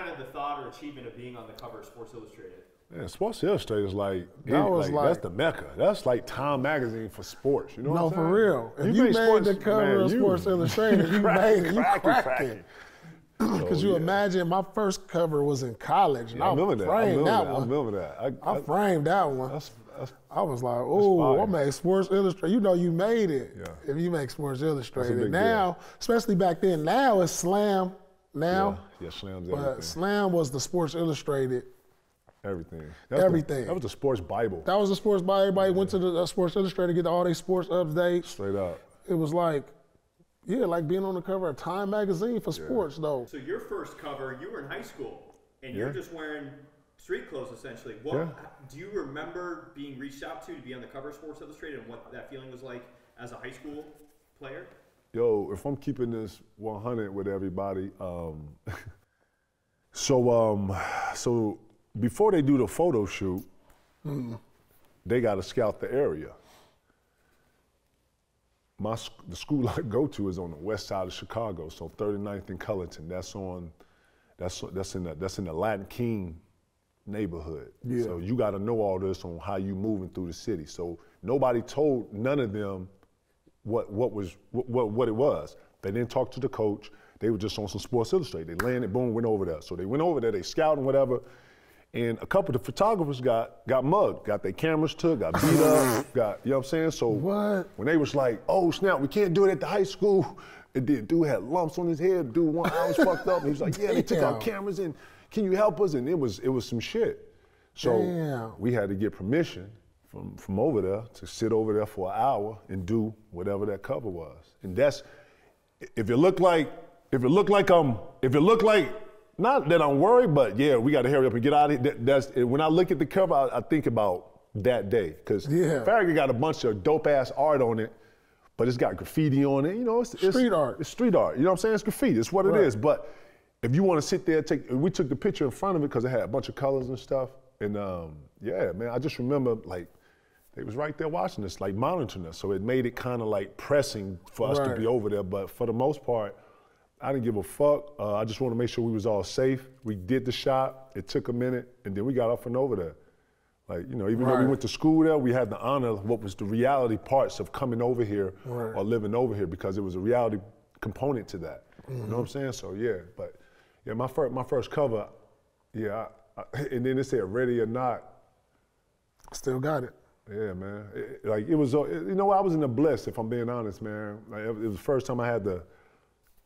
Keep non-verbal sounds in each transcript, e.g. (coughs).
kind of the thought or achievement of being on the cover of Sports Illustrated? Man, Sports Illustrated is like, That was like, like- that's the mecca. That's like Time Magazine for sports. You know No, what I'm for real. If you, made, sports- the cover man, of you- Sports Illustrated, you (laughs) crack- made it. You cracking, cracked cracking. it. Oh, (laughs) because you yeah. imagine my first cover was in college, and I I, remember that. I framed remember that, that. I remember that. I, I, I- framed that one. that's, that's, I was like, oh, I made Sports Illustrated. You know, you made it Yeah. if you make Sports Illustrated. big now, especially back then, now it's Slam. Now, yeah, yeah, slams but everything. Slam was the Sports Illustrated. everything. That's the- everything. that was the sports Bible. That was the sports bible. everybody went to the uh, Sports Illustrated to get all their sports updates. Straight up. It was like, yeah, like being on the cover of Time magazine for sports, though. So your first cover, you were in high school, and you're just wearing street clothes essentially. What Yeah. do you remember being reached out to to be on the cover of Sports Illustrated, and what that feeling was like as a high school player? Yo, if I'm keeping this 100 with everybody, um, (laughs) so um, so before they do the photo shoot, they got to scout the area. My sc- the school (laughs) I go to is on the west side of Chicago, so 39th and Cullington. That's on, that's that's in the that's in the Latin King neighborhood. Yeah. So you got to know all this on how you moving through the city. So nobody told none of them what what was what what, what it was. They didn't talk to the coach. They were just on some Sports Illustrated. They landed, boom, went over there. So they went over there. They scouted whatever. And a couple of the photographers got got mugged, got their cameras took, got beat up, (laughs) got you know what I'm saying. So What? when they was like, oh snap, we can't do it at the high school. And then dude had lumps on his head. Dude, one eye was fucked up. And he was like, yeah, they took our cameras and can you help us? And it was it was some shit. So Damn. we had to get permission from from over there to sit over there for an hour and do whatever that cover was. And that's if it looked like if it looked like um if it looked like not that I'm worried, but yeah, we got to hurry up and get out of here. That, that's when I look at the cover, I, I think about that day because Yeah. Farragut got a bunch of dope ass art on it, but it's got graffiti on it. You know, it's, it's Street art. It's street art. You know what I'm saying? It's graffiti. It's what Right. it is. But if you want to sit there, take we took the picture in front of it because it had a bunch of colors and stuff. And um, yeah, man, I just remember like they was right there watching us, like monitoring us. So it made it kind of like pressing for us to be over there. But for the most part, I didn't give a fuck. Uh, I just want to make sure we was all safe. We did the shot. It took a minute, and then we got off and over there. Like you know, even though we went to school there, we had the honor of what was the reality parts of coming over here Right. or living over here because it was a reality component to that. You know what I'm saying? So yeah, but yeah, my first my first cover, yeah, I, I, (laughs) and then it said ready or not. Still got it. Yeah, man. It- like it was, uh, you know, I was in a bliss. If I'm being honest, man. Like, it was the first time I had to,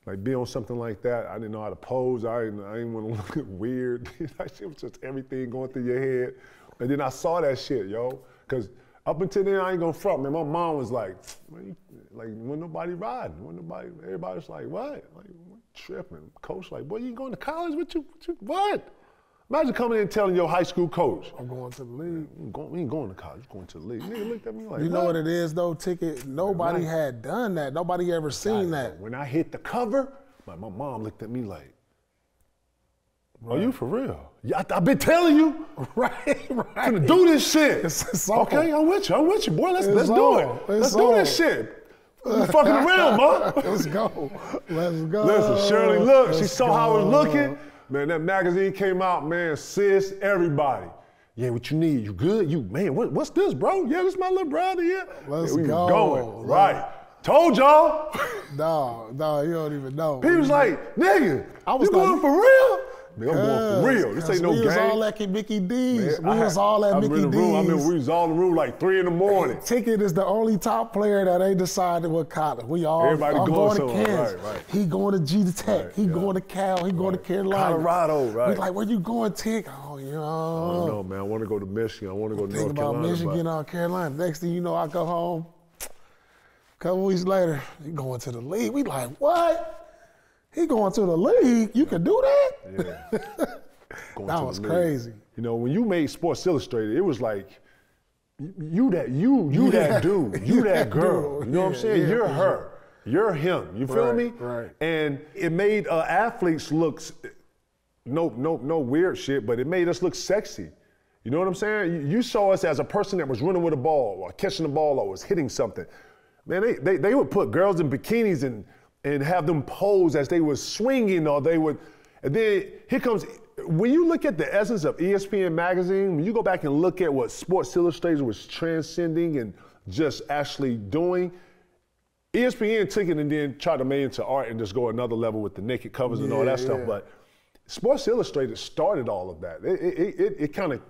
like, be on something like that. I didn't know how to pose. I didn't, I didn't want to (laughs) look weird. (laughs) shit was just everything going through your head. And then I saw that shit, yo. Cause up until then, I ain't gonna front, man. My mom was like, "Man, you- like, when nobody riding, when nobody, everybody's like, what? Like, what tripping? Coach, like, boy, you going to college? What you, what? You, what? Imagine coming in and telling your high school coach, I'm going to the league. you ain't going, we ain't going to college, going to the league. Nigga looked at me like, You know what it is though, ticket. Nobody Right. had done that. Nobody ever seen that. When I hit the cover, my, my mom looked at me like, Are you for real? Yeah, I, have been telling you. (laughs) right, I'm right. gonna do this shit. It's- it's okay, I'm with you. I'm with you, boy. Let's It's let's do it. on. Let's It's do this shit. (laughs) You fucking around, ma. Let's go. Let's go. Listen, Shirley, look. she Let's saw how I was looking. Man, that magazine came out, man. Sis, everybody. Yeah, what you need? You good? You man? What, what's this, bro? Yeah, this my little brother. Yeah, Let's yeah, we go. going right. Told y'all. (laughs) Dog, dog, you don't even know. He was like, nigga, I was you going for real? Nigga, I'm going for real. This ain't no we game. was all at Mickey D's. Man, we I was had- all at I'm Mickey in the room. I mean, D's. we was all in the room like three in the morning. (laughs) Ticket is the only top player that ain't decided what college. We all Everybody I'm going going to. Kansas. Right, right. He going to G Tech. Right, he yeah. going to Cal. He going to Carolina. Colorado, right. We like, where you going, Tick? Oh, you I don't know, man. I want to go to Michigan. I want to go to North about Carolina. Michigan but- or Carolina. Next thing you know, I go home. couple weeks later, going to the league. We like, what? He going to the league? You can do that? Yeah. (laughs) That was crazy. You know, when you made Sports Illustrated, it was like you- that you you that dude, (laughs) you that girl. You know what I'm saying? yeah, You're her. You're him. You feel Right, me? right. And it made uh, athletes look no no no weird shit, but it made us look sexy. You know what I'm saying? You, you saw us as a person that was running with a ball or catching the ball or was hitting something. Man, they, they, they would put girls in bikinis and, and have them pose as they were swinging or they would, and then here comes when you look at the essence of ESPN magazine, when you go back and look at what Sports Illustrated was transcending and just actually doing, ESPN took it and then tried to make it into art and just go another level with the naked covers and all that Yeah, stuff. But Sports Illustrated started all of that. It, it, it, it kind of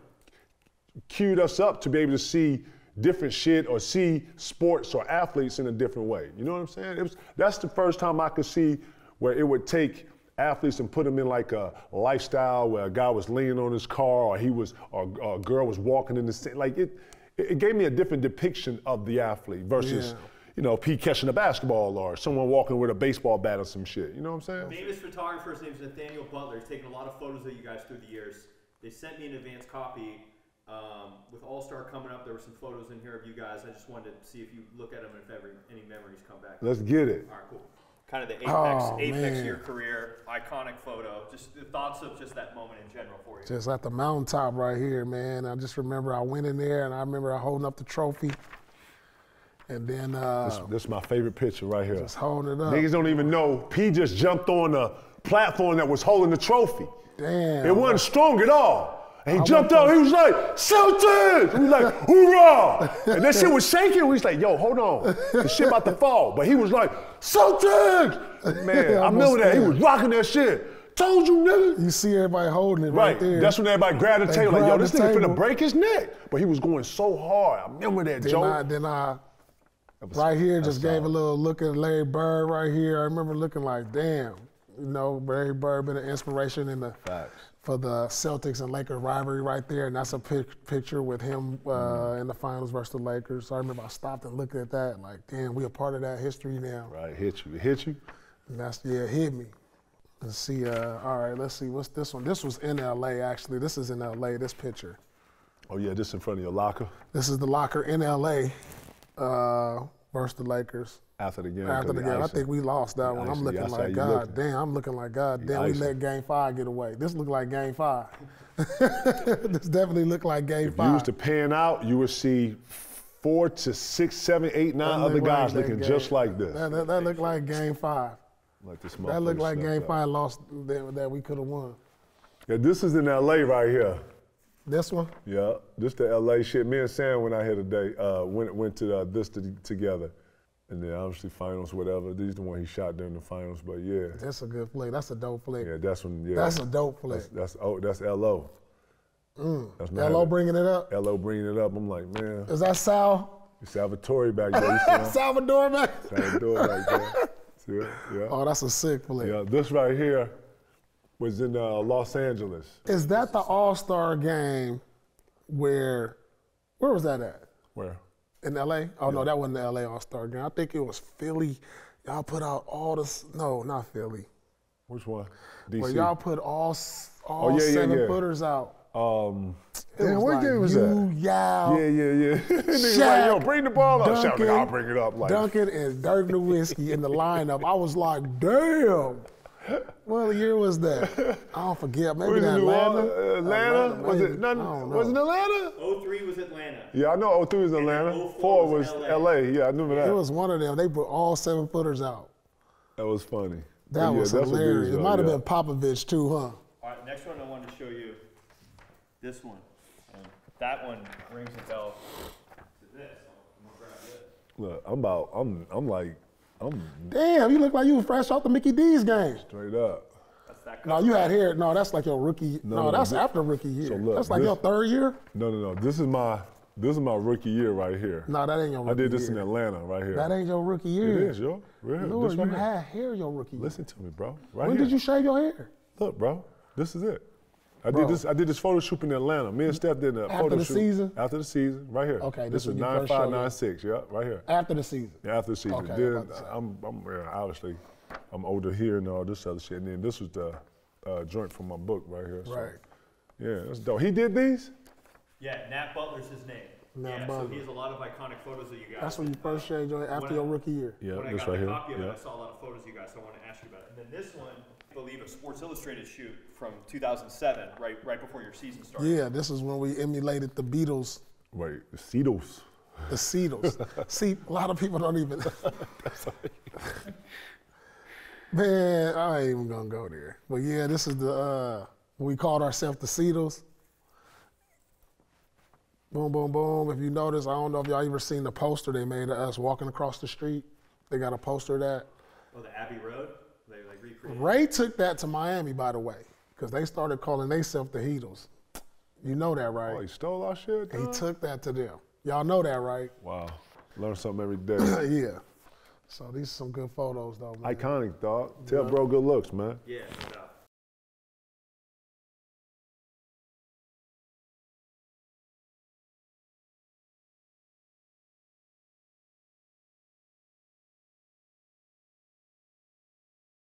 queued us up to be able to see different shit or see sports or athletes in a different way. You know what I'm saying? It was, that's the first time I could see where it would take athletes and put them in like a lifestyle where a guy was leaning on his car or he was or, or a girl was walking in the same like it it gave me a different depiction of the athlete versus Yeah. you know Pete catching a basketball or someone walking with a baseball bat or some shit. You know what I'm saying? Famous photographer's name is Nathaniel Butler. He's taken a lot of photos of you guys through the years. They sent me an advance copy. Um, with All Star coming up, there were some photos in here of you guys. I just wanted to see if you look at them and if ever any memories come back. Let's get it. All right, cool. Kind of the apex, Oh, apex of your career, iconic photo. Just the thoughts of just that moment in general for you. Just at the mountaintop right here, man. I just remember I went in there and I remember holding up the trophy. And then uh, This, this is my favorite picture right here. just holding it up. Niggas don't even know P just jumped on the platform that was holding the trophy. Damn. It wasn't strong at all. And he How jumped out. He was like, Celtics! Was like, hoorah! And that shit was shaking. We was like, yo, hold on. The shit about to fall. But he was like, Celtics! Man, (laughs) I remember that. He was rocking that shit. Told you, nigga. You see everybody holding it right, Right. there. That's when everybody grabbed the They table. Like, yo, this nigga finna break his neck. But he was going so hard. I remember that, then Joe. I, then I was- right here just gave a little look at Larry Bird right here. I remember looking like, damn, you know, Larry Bird been an inspiration in the Facts. for the Celtics and Lakers rivalry right there, and that's a pic- picture with him uh, Mm-hmm. in the finals versus the Lakers. So I remember I stopped and looked at that, like, damn, we a part of that history now. Right, hit you. Hit you. And that's yeah, hit me. Let's see. Uh, all right, let's see. What's this one? This was in L.A. Actually, this is in L.A. This picture. Oh, yeah, this in front of your locker This is the locker in L.A. Uh, versus the Lakers. after the game. After the he game, I think we lost that one. I'm looking how like God looking. damn. I'm looking like God damn. We let. Game Five get away. This looked like Game Five. (laughs) this definitely looked like Game If Five. you was to pan out, you would see four to six, seven, eight, nine That other like guys looking game. just like this. That, that, that looked like Game Five. like this That looked like Game up. Five lost that, that we could have won. Yeah, this is in LA right here. This one. Yeah, this the LA shit. Me and Sam went out here today. Uh, went went to uh, this to, together, and then obviously finals, whatever. These the one he shot during the finals, but yeah, That's a good flick. That's a dope flick. yeah, that's when yeah. That's a dope flick. That's, that's oh, that's Lo. That's not Hello, bringing it up. Lo bringing it up. I'm like, man, Is that Sal? Salvatore back there. You see him? (laughs) Salvador man. Salvatore back there. (laughs) See it? Yeah. Oh, that's a sick flick. Yeah, this right here was in uh, Los Angeles. Is that the All Star game where? Where was that at? Where? In L.A. Oh no, that wasn't the L.A. All Star game. I think it was Philly. Y'all put out all this. No, not Philly. Which one? Where DC. y'all put all s- all yeah, yeah, seven yeah. footers out. um, It damn, was what like game was you, that? Yow, Yeah, yeah, yeah. (laughs) Niggas Shaq, like, yo, bring the ball up. Shout, Duncan, nigga, I'll bring it up. Like, Duncan and Dirk Nowitzki in the lineup. I was like, damn. What year was that? (laughs) I don't forget. Maybe was that it New Atlanta. Atlanta? Was it? None, was it know. Atlanta? 03 was Atlanta. Yeah, I know 03 was Atlanta. 04 Four was was LA. LA. Yeah, I remember that. It was one of them. They put all seven footers out. that was funny. That yeah, was that's hilarious. dudes It might have yeah. been Popovich too, huh? All right, next one I wanted to show you. This one. And that one rings a bell to this. I'm gonna grab it. Look, I'm about, I'm, I'm like, I'm Damn, you look like you was fresh off the Mickey D's game. straight up. No, you had hair. No, that's like your rookie. No, No, no, that's this- after rookie year. so look, that's like this- your third year. No, no, no. This is my, this is my rookie year right here. No, that ain't your rookie I did this year. in Atlanta right here. That ain't your rookie year. It is, yo. Real. Lord, this you right here. had hair your rookie year. Listen to me, bro. Right when here. did you shave your hair? Look, bro. This is it. I Bro. did this. I did this photo shoot in Atlanta. Me and Steph did a After photo the shoot season? After the season, right here. Okay, this this is when you nine first five showed nine up. six. Yeah, right here. After the season. Yeah, after the season. Okay, then I'm about to say. I'm, I'm yeah, obviously, I'm older here and all this other shit. And then this was the uh, joint from my book right here. so, Right. Yeah, that's dope. He did these. Yeah, Nat Butler's his name. Nat yeah, so he has a lot of iconic photos of you guys. That's when you first shaved your after When your I- rookie year. Yeah, when I got right the here. copy of yeah. it, I saw a lot of photos of you guys, so I want to ask you about it. And then this one, I believe a Sports Illustrated shoot from 2007, right, right before your season started. Yeah, this is when we emulated the Beatles, Wait, the Cedos. the Seatles. (laughs) See, a lot of people don't even. (laughs) Man, I ain't even gonna go there. But yeah, this is the uh, We called ourselves the Cedos. Boom, boom, boom. If you notice, I don't know if y'all ever seen the poster they made of us walking across the street. They got a poster of that. Oh, the Abbey Road. They like recreated. Ray took that to Miami, by the way, because they started calling themselves the Heatles. You know that, right? Oh, he stole our shit. He took that to them. Y'all know that, right? Wow. Learn something every day. (coughs) yeah. So these are some good photos, though. Man. Iconic, dog. Tell bro good looks, man. Yeah, no doubt.